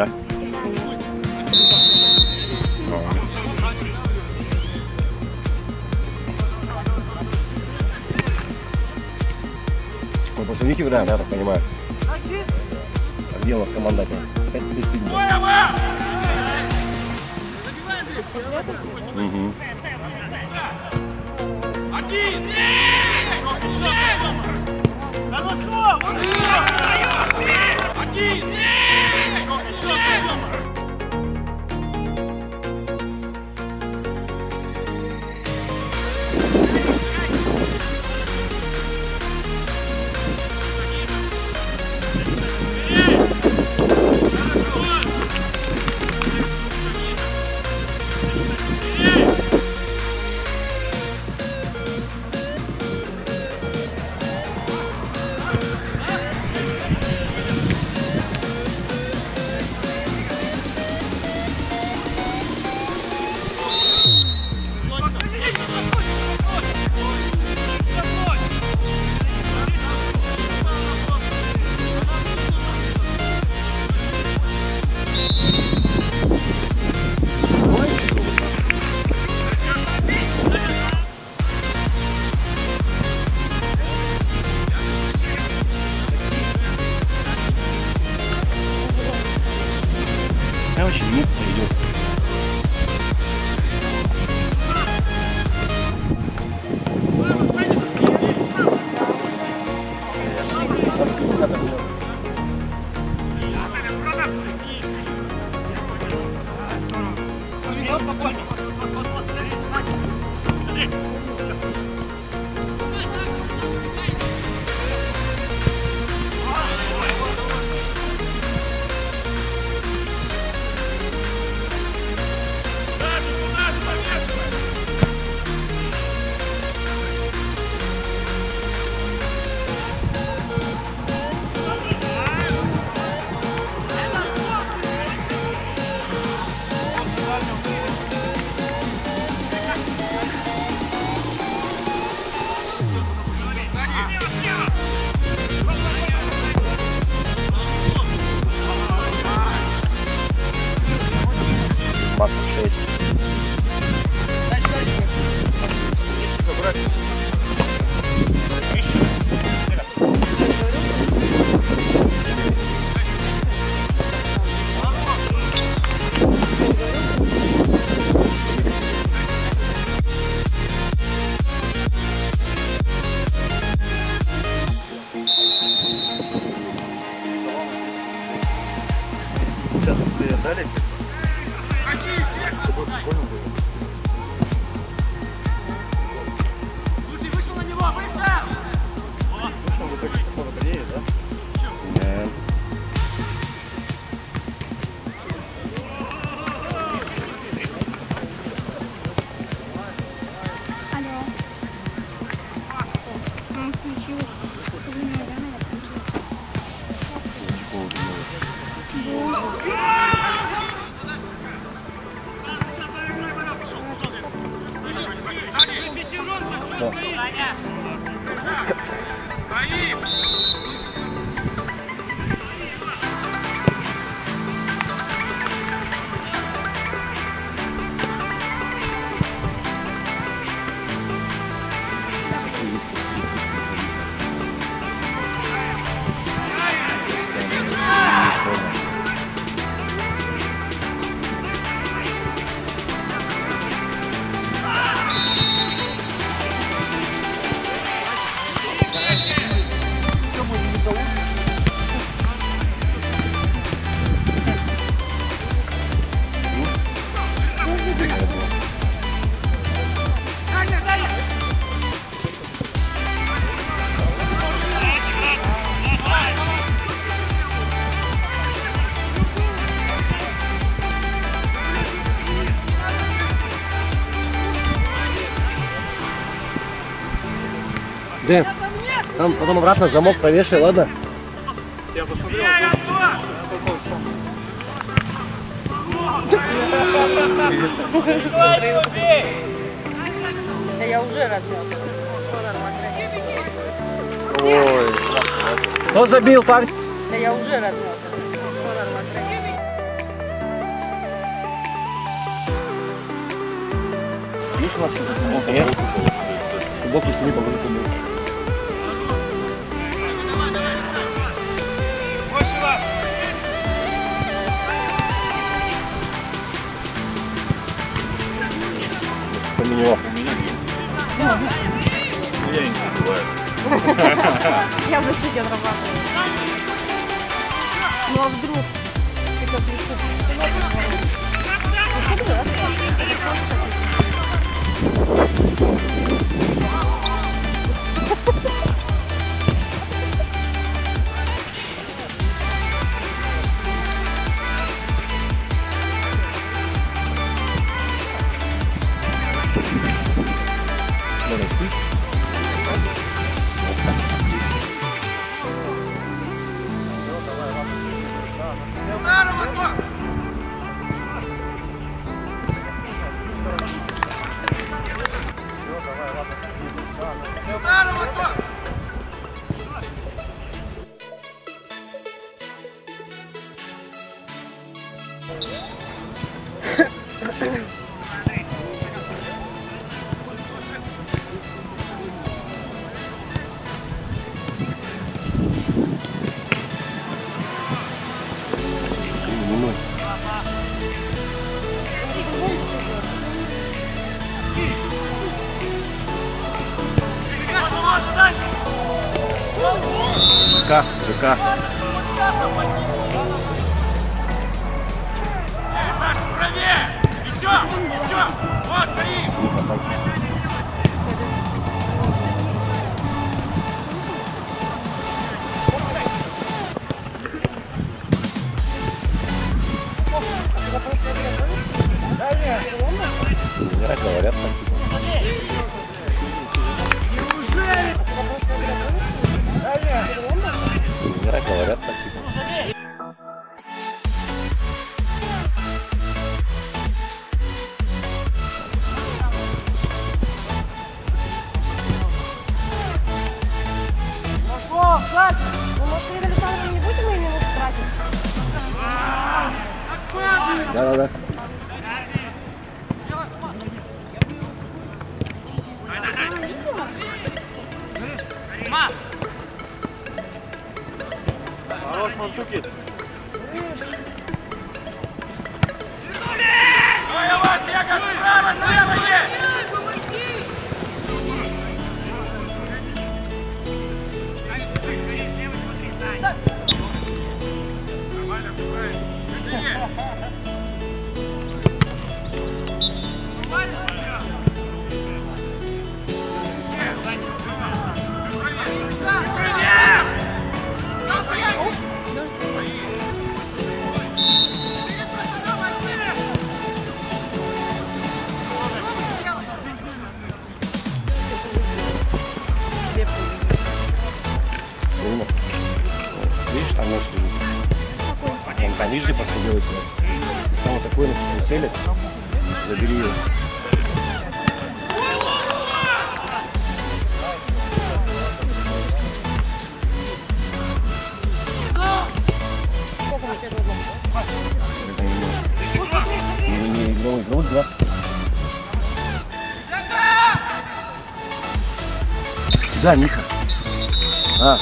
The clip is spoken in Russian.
да? Вы посадите вариант, да, так понимаю? А где у нас команда? Угу. Короче, ну пойдет. Дэн, там потом обратно замок повешай, ладно? Да я уже. Ой. Кто забил, парень? Да я уже размёл. Видишь, что-то глубоко нет? Глубоко сними по глубоку. него. Я не забываю. Я вообще не работаю. Ну а вдруг ты ЖК, ЖК. Говорят так. Да-да-да. Умно. Нож лежит. Он где просто делает там вот такой не целит, забери его. Игровой, игровой, да. Да, Миха. А,